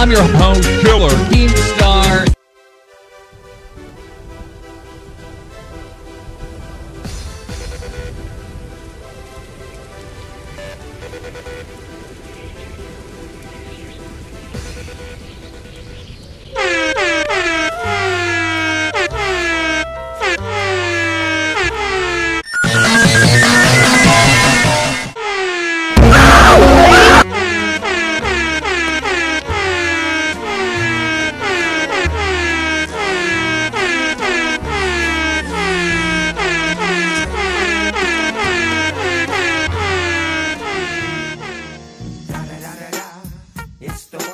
I'm your host, Killer Keemstar.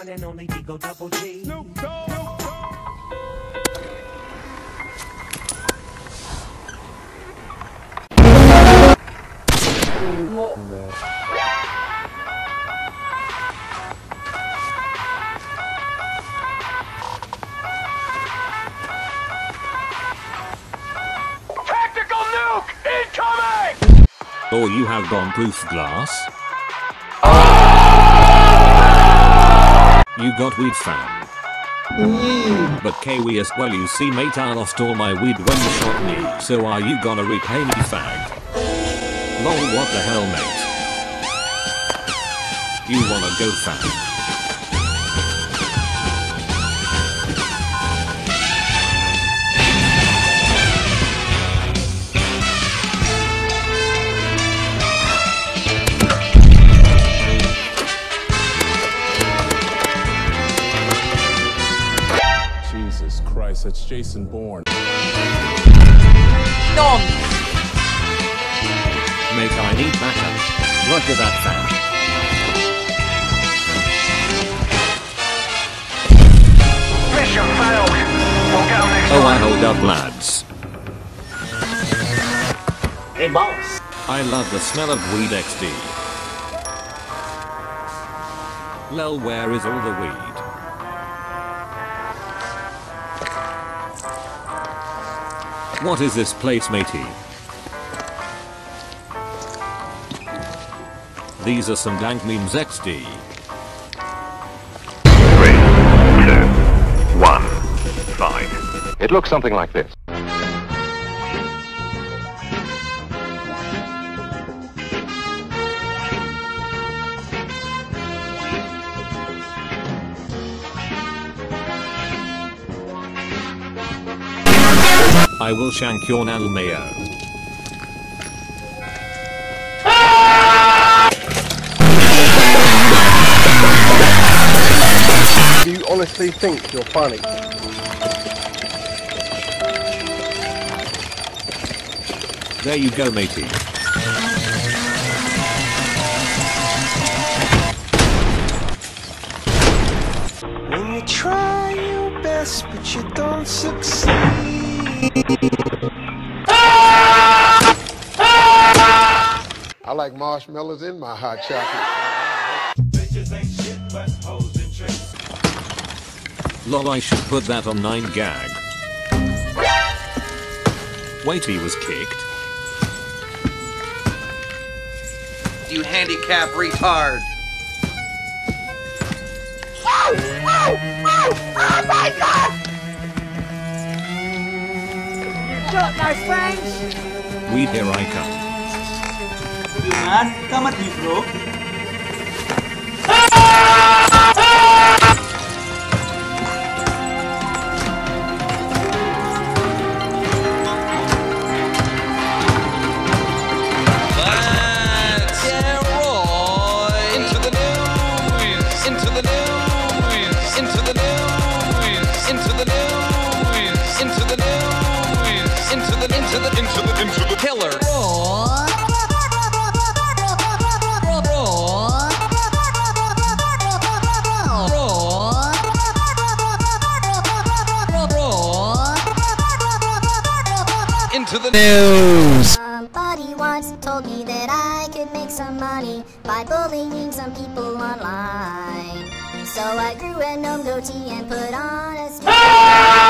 One and only Digo Double G. Tactical nuke incoming! Or you have bomb-proof glass? Ah! You got weed fam. But Kiwi as well you see mate I lost all my weed when you shot me so are you gonna repay me fag? Lol what the hell mate? You wanna go fam? Jesus Christ, that's Jason Bourne. Mate I need backup. Roger that fam. Mission failed. We'll get 'em next Oh I hold up lads. Hey, boss. I love the smell of weed XD. Lel where is all the weed? What is this place matey? These are some dank memes XD. Three, two, one, fight. It looks something like this. I will shank your Nal Mayo. Do you honestly think you're funny? There you go matey. When you try your best, but you don't succeed. I like marshmallows in my hot chocolate. Lol I should put that on 9 gag. Wait he was kicked. You handicap retard. Weed here I come. Let's killer. Into the news. Somebody once told me that I could make some money by bullying some people online. So I grew a gnome goatee and put on a.